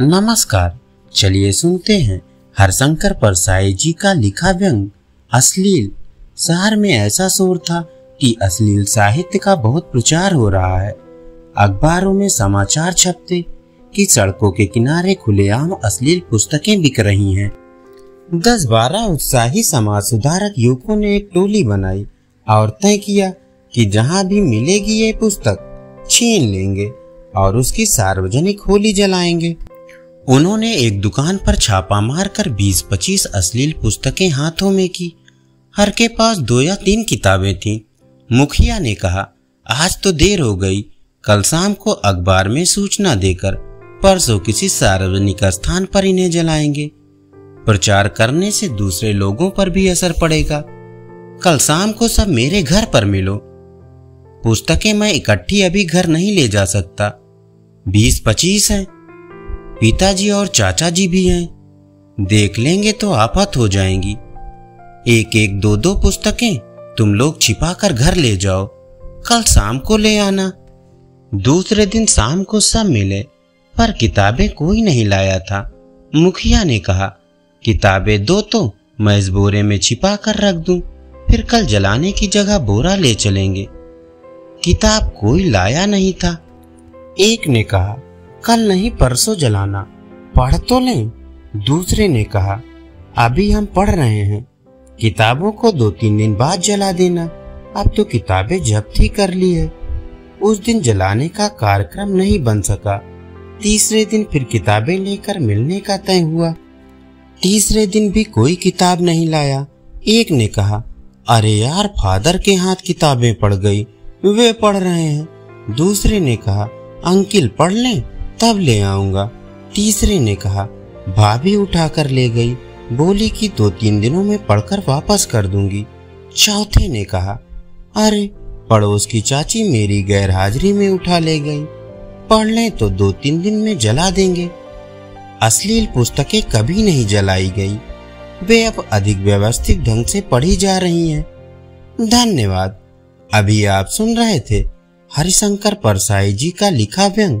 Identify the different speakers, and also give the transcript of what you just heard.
Speaker 1: नमस्कार, चलिए सुनते हैं हरशंकर परसाई जी का लिखा व्यंग, अश्लील। शहर में ऐसा शोर था कि अश्लील साहित्य का बहुत प्रचार हो रहा है। अखबारों में समाचार छपते कि सड़कों के किनारे खुलेआम अश्लील पुस्तकें बिक रही हैं। दस बारह उत्साही समाज सुधारक युवकों ने एक टोली बनाई और तय किया कि जहाँ भी मिलेगी ये पुस्तक, छीन लेंगे और उसकी सार्वजनिक होली जलाएँगे। उन्होंने एक दुकान पर छापा मारकर 20-25 अश्लील पुस्तकें हाथों में की। हर के पास दो या तीन किताबें थीं। मुखिया ने कहा, आज तो देर हो गई। कल शाम को अखबार में सूचना देकर परसों किसी सार्वजनिक स्थान पर इन्हें जलाएँगे। प्रचार करने से दूसरे लोगों पर भी असर पड़ेगा। कल शाम को सब मेरे घर पर मिलो। पुस्तकें मैं इकट्ठी अभी घर नहीं ले जा सकता। बीस पच्चीस हैं। पिताजी और चाचा जी भी हैं। देख लेंगे तो आफत हो जाएँगी। एक एक दो दो पुस्तकें तुम लोग छिपा कर घर ले जाओ। कल शाम को ले आना। दूसरे दिन शाम को सब मिले, पर किताबें कोई नहीं लाया था। मुखिया ने कहा, किताबें दो तो मैं इस बोरे में छिपा कर रख दूँ, फिर कल जलाने की जगह बोरा ले चलेंगे। किताब कोई लाया नहीं था। एक ने कहा कल नहीं परसों जलाना। पढ़ तो लें दूसरे ने कहा, अभी हम पढ़ रहे हैं। किताबों को दो तीन दिन बाद जला देना। अब तो किताबें जब्त ही कर ली है। उस दिन जलाने का कार्यक्रम नहीं बन सका। तीसरे दिन फिर किताबें लेकर मिलने का तय हुआ। तीसरे दिन भी कोई किताब नहीं लाया। एक ने कहा, अरे यार, फादर के हाथ किताबें पड़ गई। वे पढ़ रहे हैं। दूसरे ने कहा, अंकिल, पढ़ लें? तब ले आऊँगा। तीसरे ने कहा, भाभी उठा कर ले गई। बोली कि दो तीन दिनों में पढ़कर वापस कर दूँगी। चौथे ने कहा, अरे, पड़ोस की चाची मेरी गैर हाजिरी में उठा ले गई। पढ़ लें तो दो तीन दिन में जला देंगे। अश्लील पुस्तकें कभी नहीं जलाई गई। वे अब अधिक व्यवस्थित ढंग से पढ़ी जा रही हैं। धन्यवाद। अभी आप सुन रहे थे हरिशंकर परसाई जी का लिखा व्यंग।